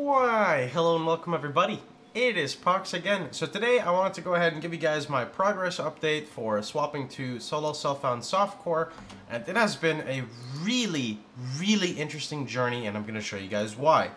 Why, hello and welcome everybody. It is Pohx again. So today I wanted to go ahead and give you guys my progress update for swapping to Solo Self-Found Softcore. And it has been a really, really interesting journey and I'm going to show you guys why.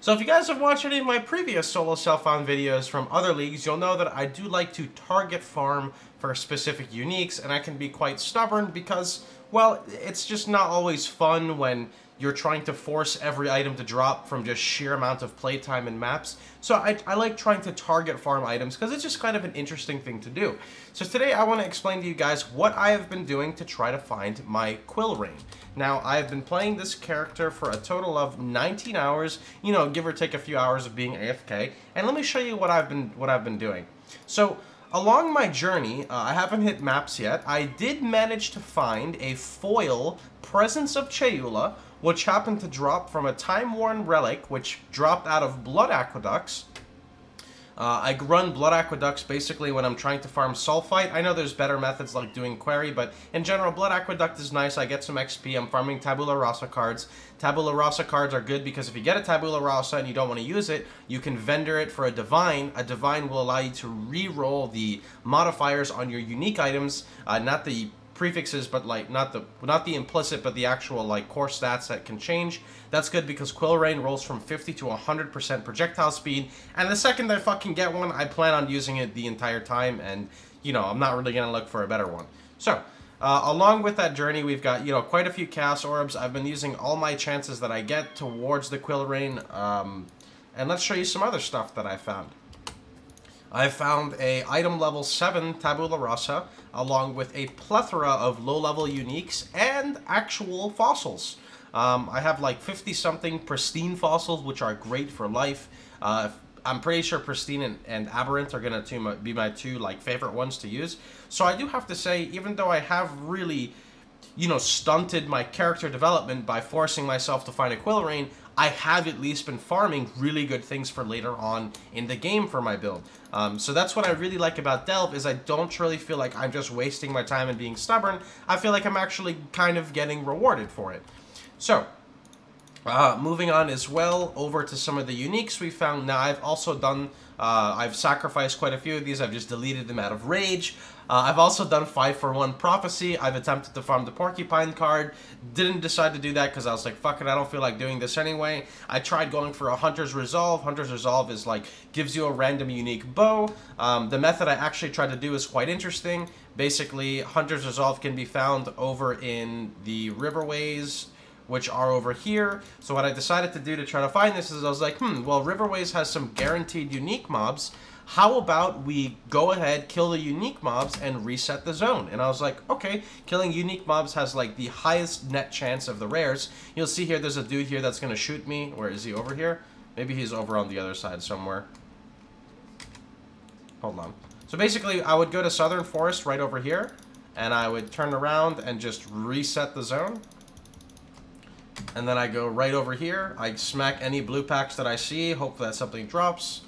So if you guys have watched any of my previous Solo Self-Found videos from other leagues, you'll know that I do like to target farm for specific uniques and I can be quite stubborn because, well, it's just not always fun when you're trying to force every item to drop from just sheer amount of playtime and maps. So I, I like trying to target farm items because it's just kind of an interesting thing to do. So today I want to explain to you guys what I have been doing to try to find my Quill Rain. Now I've been playing this character for a total of 19 hours, you know, give or take a few hours of being AFK, and let me show you what I've been what I've been doing. So Along my journey, uh, I haven't hit maps yet, I did manage to find a foil Presence of Chayula, which happened to drop from a time-worn relic, which dropped out of Blood Aqueducts. Uh, I run Blood Aqueducts basically when I'm trying to farm Sulfite. I know there's better methods like doing query, but in general, Blood Aqueduct is nice. I get some XP. I'm farming Tabula Rasa cards. Tabula Rasa cards are good because if you get a Tabula Rasa and you don't want to use it, you can vendor it for a Divine. A Divine will allow you to re-roll the modifiers on your unique items, uh, not the prefixes, but like not the not the implicit, but the actual like core stats that can change. That's good because Quill Rain rolls from 50 to 100% projectile speed, and the second I fucking get one, I plan on using it the entire time, and you know I'm not really gonna look for a better one. So. Uh, along with that journey, we've got, you know, quite a few Chaos Orbs. I've been using all my chances that I get towards the Quill Rain. Um, and let's show you some other stuff that I found. I found a item level 7 Tabula Rasa, along with a plethora of low-level uniques and actual fossils. Um, I have like 50-something pristine fossils, which are great for life. Uh, I'm pretty sure Pristine and, and Aberrant are going to be my two like favorite ones to use. So I do have to say, even though I have really, you know, stunted my character development by forcing myself to find a Quill Rain, I have at least been farming really good things for later on in the game for my build. Um, so that's what I really like about Delve, is I don't really feel like I'm just wasting my time and being stubborn. I feel like I'm actually kind of getting rewarded for it. So, uh, moving on as well over to some of the uniques we found. Now, I've also done, uh, I've sacrificed quite a few of these. I've just deleted them out of rage. Uh, I've also done 5 for 1 Prophecy. I've attempted to farm the Porcupine card. Didn't decide to do that because I was like, fuck it, I don't feel like doing this anyway. I tried going for a Hunter's Resolve. Hunter's Resolve is like, gives you a random unique bow. Um, the method I actually tried to do is quite interesting. Basically, Hunter's Resolve can be found over in the Riverways which are over here. So what I decided to do to try to find this is I was like, hmm, well, Riverways has some guaranteed unique mobs how about we go ahead, kill the unique mobs, and reset the zone? And I was like, okay, killing unique mobs has like the highest net chance of the rares. You'll see here, there's a dude here that's gonna shoot me. Where is he, over here? Maybe he's over on the other side somewhere. Hold on. So basically, I would go to Southern Forest right over here, and I would turn around and just reset the zone. And then I go right over here. I smack any blue packs that I see, hope that something drops.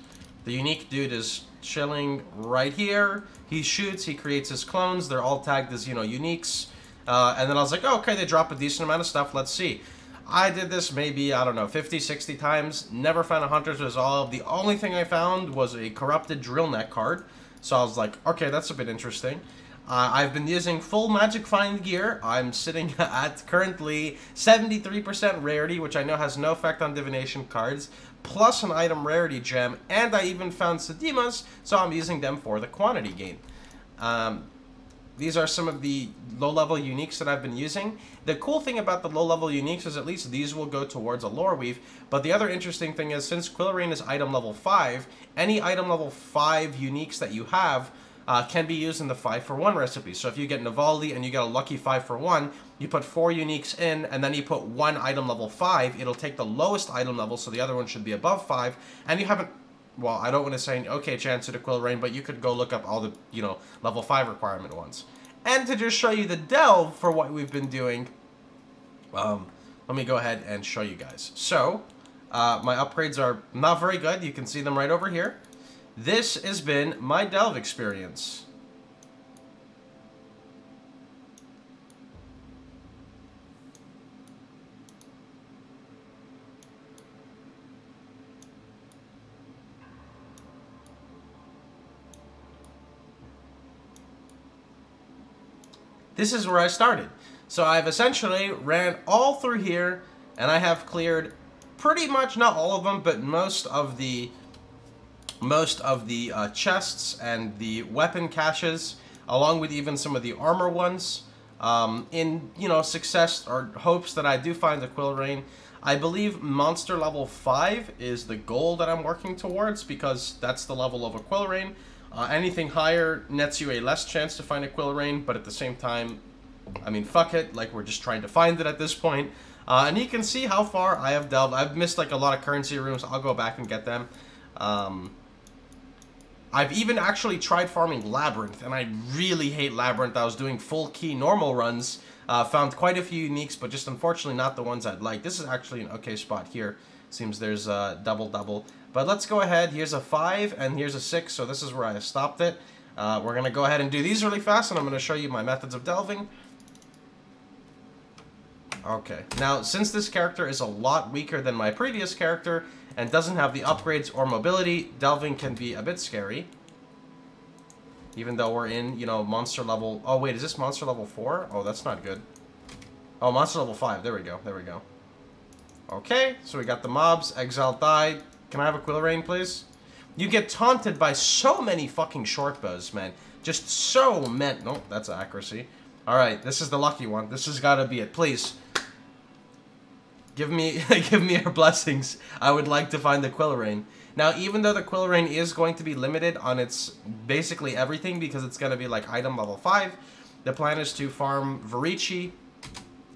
The unique dude is chilling right here. He shoots, he creates his clones. They're all tagged as, you know, uniques. Uh, and then I was like, oh, okay, they drop a decent amount of stuff. Let's see. I did this maybe, I don't know, 50, 60 times. Never found a Hunter's Resolve. The only thing I found was a corrupted Drill Neck card. So I was like, okay, that's a bit interesting. Uh, I've been using full Magic Find gear. I'm sitting at currently 73% rarity, which I know has no effect on divination cards plus an item rarity gem, and I even found Sadima's, so I'm using them for the quantity gain. Um, these are some of the low-level uniques that I've been using. The cool thing about the low-level uniques is at least these will go towards a Loreweave, but the other interesting thing is since Quill Rain is item level 5, any item level 5 uniques that you have uh, can be used in the 5 for 1 recipe. So if you get Navali and you get a lucky 5 for 1, you put 4 uniques in, and then you put one item level 5, it'll take the lowest item level, so the other one should be above 5, and you haven't well, I don't want to say okay chance to Quill Rain, but you could go look up all the, you know, level 5 requirement ones. And to just show you the delve for what we've been doing, um, let me go ahead and show you guys. So, uh, my upgrades are not very good. You can see them right over here. This has been my Delve experience. This is where I started. So I've essentially ran all through here, and I have cleared pretty much, not all of them, but most of the most of the uh, chests and the weapon caches, along with even some of the armor ones, um, in, you know, success or hopes that I do find the Quill Rain. I believe monster level 5 is the goal that I'm working towards because that's the level of a Quill Rain. Uh, anything higher nets you a less chance to find a Quill Rain, but at the same time, I mean, fuck it, like we're just trying to find it at this point. Uh, and you can see how far I have delved. I've missed like a lot of currency rooms. I'll go back and get them. Um, I've even actually tried farming Labyrinth, and I really hate Labyrinth. I was doing full key normal runs, uh, found quite a few uniques, but just unfortunately not the ones I'd like. This is actually an okay spot here. Seems there's a double-double. But let's go ahead. Here's a 5, and here's a 6, so this is where I stopped it. Uh, we're going to go ahead and do these really fast, and I'm going to show you my methods of delving. Okay. Now, since this character is a lot weaker than my previous character, and doesn't have the upgrades or mobility, delving can be a bit scary. Even though we're in, you know, monster level... Oh, wait, is this monster level 4? Oh, that's not good. Oh, monster level 5. There we go. There we go. Okay, so we got the mobs. Exile died. Can I have a Quill Rain, please? You get taunted by so many fucking short bows, man. Just so many... No, that's accuracy. Alright, this is the lucky one. This has got to be it. Please. Give me, give me your blessings. I would like to find the Quill Rain. Now, even though the Quill Rain is going to be limited on its basically everything because it's going to be like item level 5, the plan is to farm Vorici,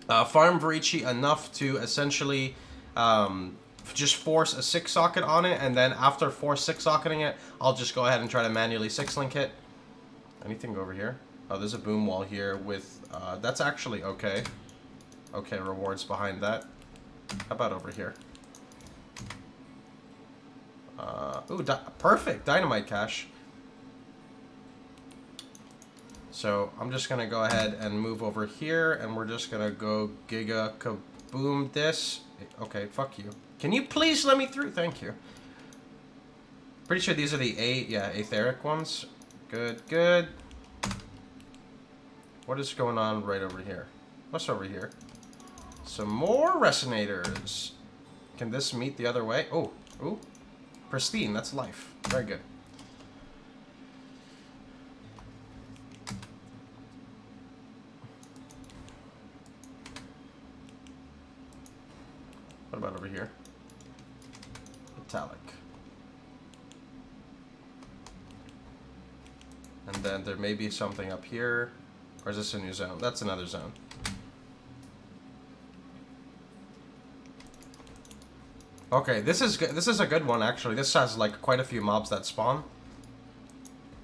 uh, farm Vorici enough to essentially um, just force a 6 socket on it, and then after force 6 socketing it, I'll just go ahead and try to manually 6 link it. Anything over here? Oh, there's a boom wall here with, uh, that's actually okay. Okay, rewards behind that. How about over here? Uh, ooh, di perfect! Dynamite cache. So I'm just going to go ahead and move over here, and we're just going to go giga kaboom this. Okay, fuck you. Can you please let me through? Thank you. Pretty sure these are the eight, yeah, etheric ones. Good, good. What is going on right over here? What's over here? Some more resonators. Can this meet the other way? Oh, oh. Pristine, that's life. Very good. What about over here? Metallic. And then there may be something up here. Or is this a new zone? That's another zone. Okay, this is. This is a good one actually. This has like quite a few mobs that spawn.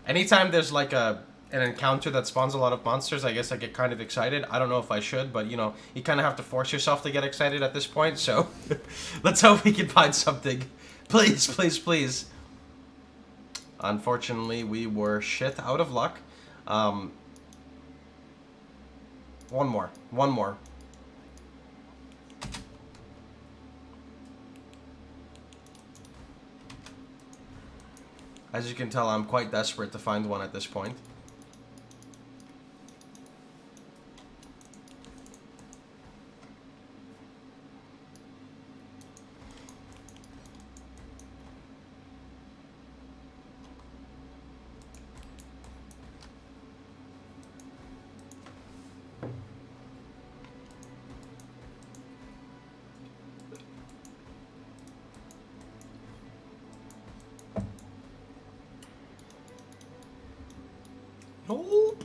Anytime there's like a an encounter that spawns a lot of monsters, I guess I get kind of excited. I don't know if I should, but you know, you kind of have to force yourself to get excited at this point. So, let's hope we can find something. Please, please, please. Unfortunately, we were shit out of luck. Um, one more. One more. As you can tell, I'm quite desperate to find one at this point. Nope.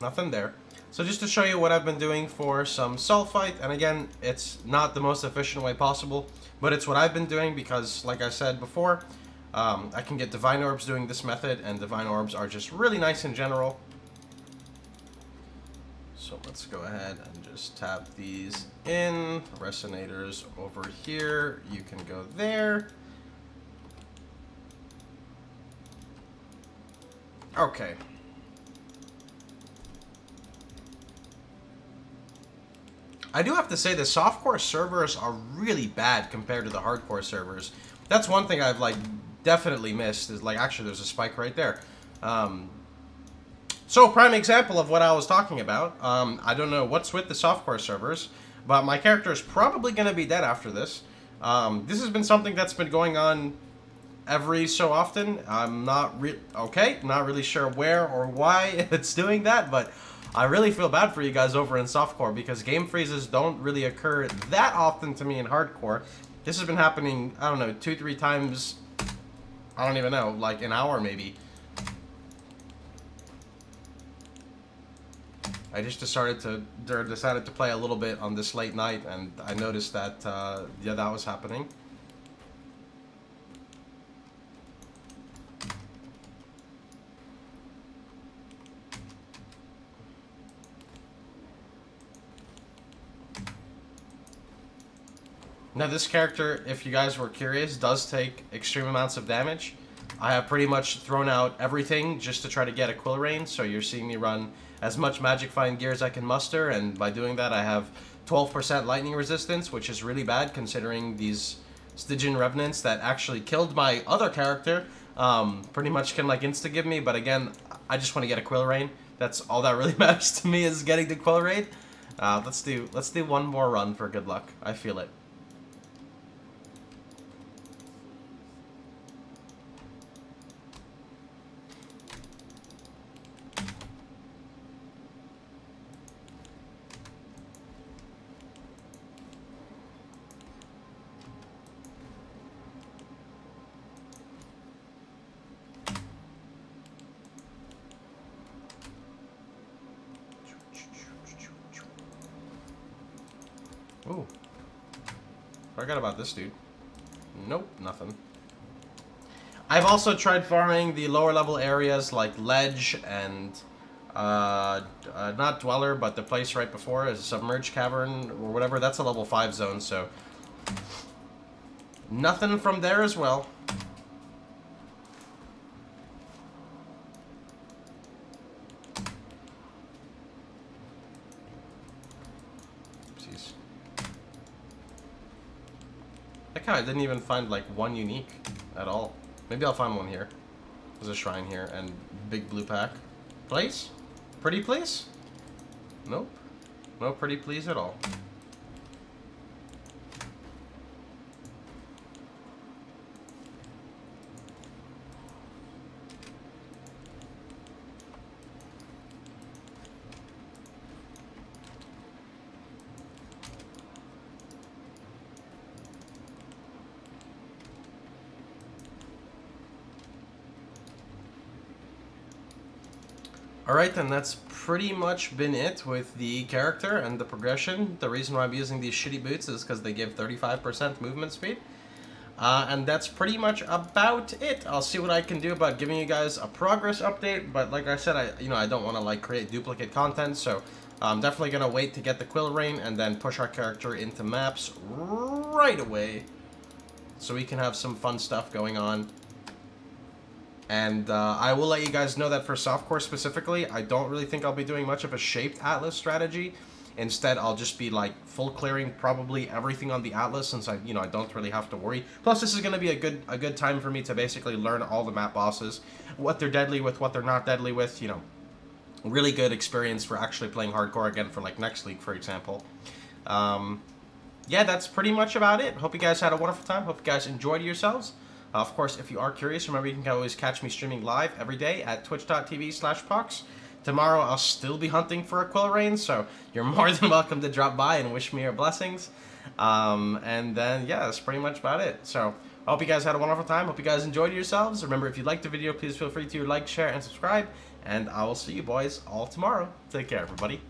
Nothing there. So just to show you what I've been doing for some sulfite, and again, it's not the most efficient way possible, but it's what I've been doing because, like I said before, um, I can get Divine Orbs doing this method, and Divine Orbs are just really nice in general. So let's go ahead and just tap these in. Resonators over here. You can go there. Okay, I do have to say the softcore servers are really bad compared to the hardcore servers. That's one thing I've like definitely missed is like actually there's a spike right there. Um, So, prime example of what I was talking about. Um, I don't know what's with the softcore servers, but my character is probably going to be dead after this. Um, this has been something that's been going on every so often. I'm not re okay, not really sure where or why it's doing that, but I really feel bad for you guys over in softcore because game freezes don't really occur that often to me in hardcore. This has been happening, I don't know, two, three times, I don't even know, like an hour maybe. I just decided to decided to play a little bit on this late night, and I noticed that uh, yeah, that was happening. Now this character, if you guys were curious, does take extreme amounts of damage. I have pretty much thrown out everything just to try to get a Quill Rain, so you're seeing me run as much Magic Find gear as I can muster, and by doing that I have 12% lightning resistance, which is really bad considering these Stygian Revenants that actually killed my other character um, pretty much can like insta-give me, but again, I just want to get a Quill Rain. That's all that really matters to me is getting the Quill Rain. Uh, let's do let's do one more run for good luck. I feel it. Ooh. Forgot about this dude. Nope, nothing. I've also tried farming the lower level areas like Ledge and uh, uh, not Dweller, but the place right before is Submerged Cavern or whatever. That's a level 5 zone, so nothing from there as well. I didn't even find like one unique at all. Maybe I'll find one here. There's a shrine here and big blue pack. Place? Pretty place? Nope. No pretty please at all. Alright then, that's pretty much been it with the character and the progression. The reason why I'm using these shitty boots is because they give 35% movement speed. Uh, and that's pretty much about it. I'll see what I can do about giving you guys a progress update, but like I said, I you know I don't want to like create duplicate content, so I'm definitely gonna wait to get the Quill Rain and then push our character into maps right away, so we can have some fun stuff going on. And uh, I will let you guys know that for softcore specifically, I don't really think I'll be doing much of a shaped atlas strategy. Instead, I'll just be like full clearing probably everything on the atlas since I, you know, I don't really have to worry. Plus, this is going to be a good a good time for me to basically learn all the map bosses, what they're deadly with, what they're not deadly with. You know, really good experience for actually playing hardcore again for like next league, for example. Um, yeah, that's pretty much about it. Hope you guys had a wonderful time. Hope you guys enjoyed yourselves. Uh, of course, if you are curious, remember you can always catch me streaming live every day at twitch.tv slash Pohx. Tomorrow, I'll still be hunting for a Quill Rain, so you're more than welcome to drop by and wish me your blessings. Um, and then, yeah, that's pretty much about it. So, I hope you guys had a wonderful time. Hope you guys enjoyed yourselves. Remember, if you liked the video, please feel free to like, share, and subscribe. And I will see you boys all tomorrow. Take care, everybody.